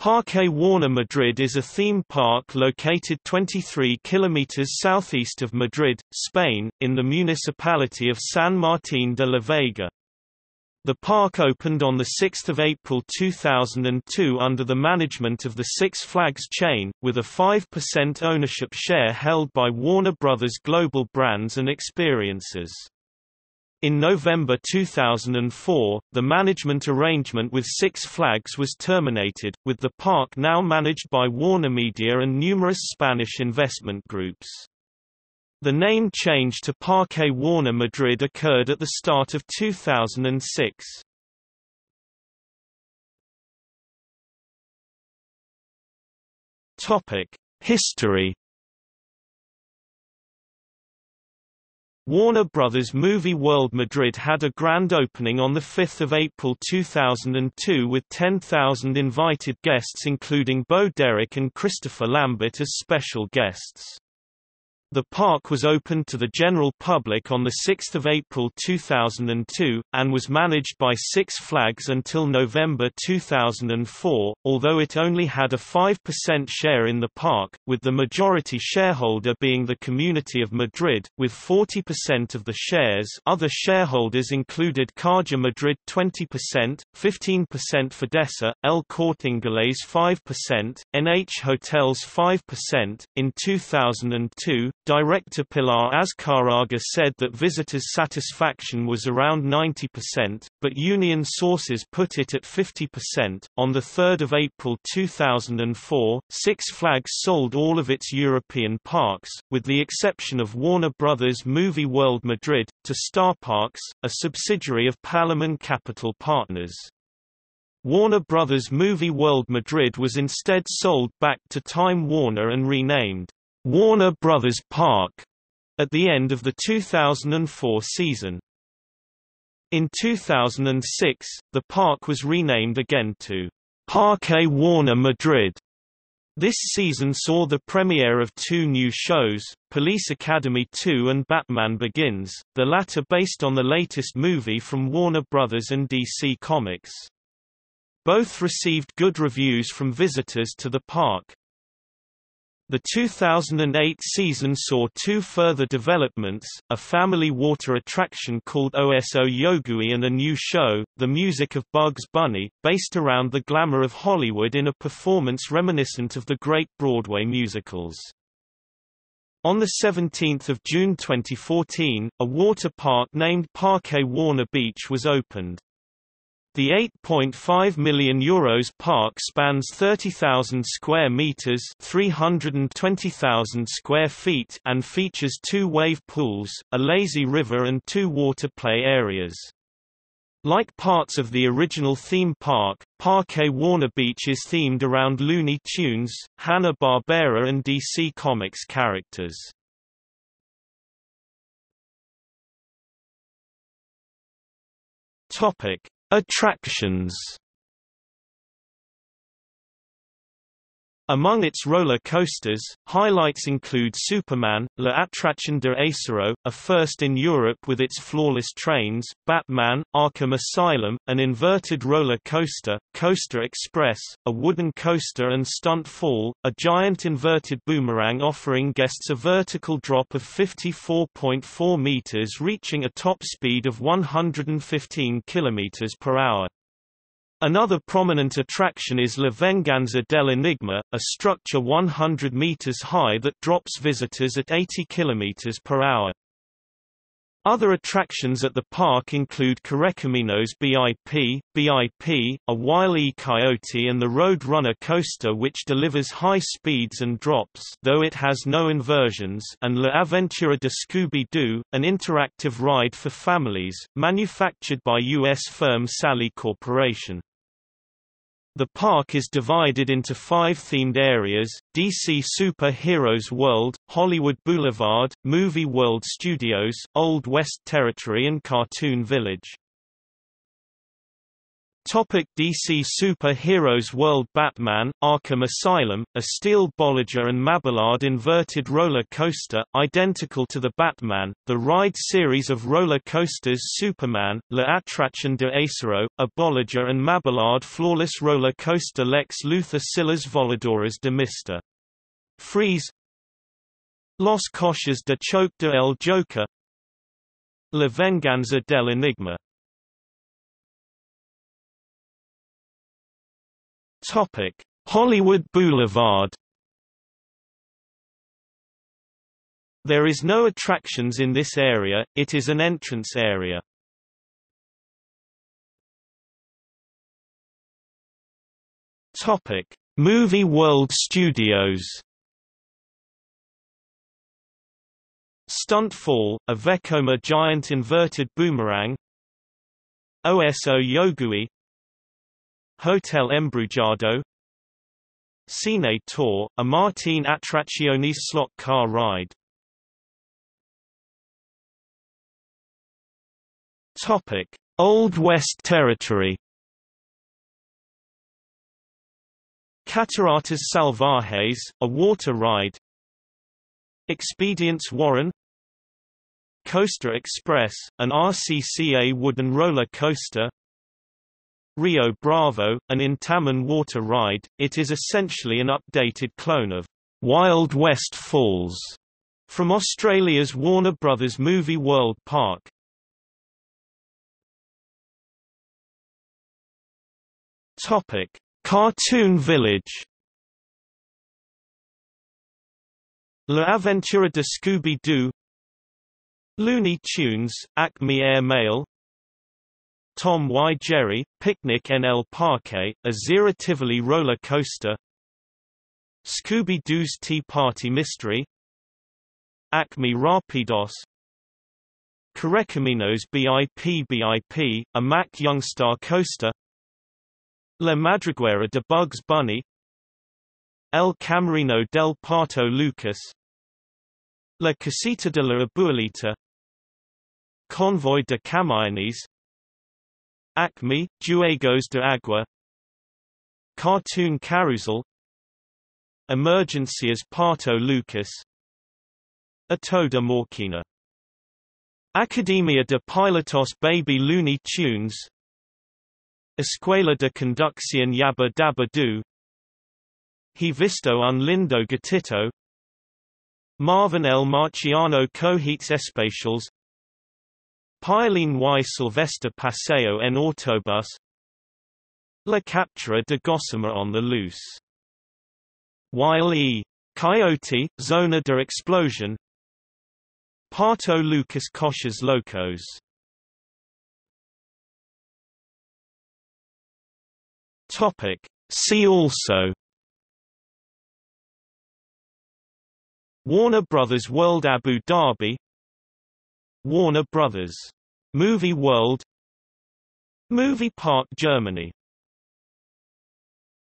Parque Warner Madrid is a theme park located 23 kilometers southeast of Madrid, Spain, in the municipality of San Martín de la Vega. The park opened on 6 April 2002 under the management of the Six Flags chain, with a 5% ownership share held by Warner Brothers Global Brands and Experiences. In November 2004, the management arrangement with Six Flags was terminated, with the park now managed by Warner Media and numerous Spanish investment groups. The name change to Parque Warner Madrid occurred at the start of 2006. History Warner Brothers Movie World Madrid had a grand opening on 5 April 2002 with 10,000 invited guests including Bo Derek and Christopher Lambert as special guests. The park was opened to the general public on 6 April 2002, and was managed by Six Flags until November 2004, although it only had a 5% share in the park, with the majority shareholder being the Community of Madrid, with 40% of the shares other shareholders included Caja Madrid 20%, 15% Fidesa, El Corte Inglés 5%, NH Hotels 5%. In 2002, Director Pilar Azcárraga said that visitors' satisfaction was around 90%, but union sources put it at 50%. On 3 April 2004, Six Flags sold all of its European parks, with the exception of Warner Brothers Movie World Madrid, to Star Parks, a subsidiary of Palamon Capital Partners. Warner Brothers Movie World Madrid was instead sold back to Time Warner and renamed Warner Brothers Park at the end of the 2004 season. In 2006, the park was renamed again to Parque Warner Madrid. This season saw the premiere of two new shows, Police Academy 2 and Batman Begins, the latter based on the latest movie from Warner Brothers and DC Comics. Both received good reviews from visitors to the park. The 2008 season saw two further developments, a family water attraction called OSO Yogui and a new show, The Music of Bugs Bunny, based around the glamour of Hollywood in a performance reminiscent of the great Broadway musicals. On 17 June 2014, a water park named Parque Warner Beach was opened. The 8.5 million euros park spans 30,000 square meters, 320,000 square feet, and features two wave pools, a lazy river and two water play areas. Like parts of the original theme park, Parque Warner Beach is themed around Looney Tunes, Hanna-Barbera and DC Comics characters. Topic: Attractions Among its roller coasters, highlights include Superman, La Atracción de Acero, a first in Europe with its floorless trains, Batman, Arkham Asylum, an inverted roller coaster, Coaster Express, a wooden coaster and Stunt Fall, a giant inverted boomerang offering guests a vertical drop of 54.4 meters reaching a top speed of 115 km per hour. Another prominent attraction is La Venganza del Enigma, a structure 100 meters high that drops visitors at 80 kilometers per hour. Other attractions at the park include Correcaminos BIP, BIP, a Wile E. Coyote and the Road Runner coaster which delivers high speeds and drops though it has no inversions and La Aventura de Scooby-Doo, an interactive ride for families, manufactured by U.S. firm Sally Corporation. The park is divided into five themed areas, DC Super Heroes World, Hollywood Boulevard, Movie World Studios, Old West Territory and Cartoon Village. Topic DC Super Heroes World Batman, Arkham Asylum, a steel Bolliger and Mabillard inverted roller coaster, identical to the Batman, the ride series of roller coasters Superman, La Atracción de Acero, a Bolliger and Mabillard floorless roller coaster Lex Luthor Sillas Voladoras de Mr. Freeze. Los Coches de Choque de El Joker. La Venganza del Enigma Topic: Hollywood Boulevard. There is no attractions in this area, it is an entrance area. Topic: Movie World Studios. Stunt Fall, a Vekoma giant inverted boomerang OSO Yogui Hotel Embrujado Cine Tour, a Martin Attracciones slot car ride Topic: Old West Territory. Cataratas Salvajes, a water ride. Expedients Warren. Coaster Express, an RCCA wooden roller coaster. Rio Bravo, an Intamin water ride, it is essentially an updated clone of Wild West Falls from Australia's Warner Brothers Movie World Park. Topic: Cartoon Village. La Aventura de Scooby-Doo Looney Tunes, Acme Air Mail Tom Y. Jerry, Picnic en el Parque, a Zierer Tivoli roller coaster. Scooby-Doo's Tea Party Mystery. Acme Rapidos. Correcaminos BIP BIP, a Mack Youngstar coaster. La Madriguera de Bugs Bunny. El Camerino del Pato Lucas. La Casita de la Abuelita. Convoy de Camiones Acme, Juegos de Agua. Cartoon Carousel. Emergencias Pato Lucas. Atoda Toda Morquina Academia de Pilotos Baby Looney Tunes. Escuela de Conducción Yabba Dabba Doo He visto un lindo gatito. Marvin el Marciano Cohetes Espacials Piolín y Sylvester Paseo en Autobus. La Captura de Gossamer on the Loose. Wile E. Coyote, Zona de Explosion. Pato Lucas Coches Locos. Topic. See also. Warner Brothers World Abu Dhabi Warner Brothers. Movie World Movie Park Germany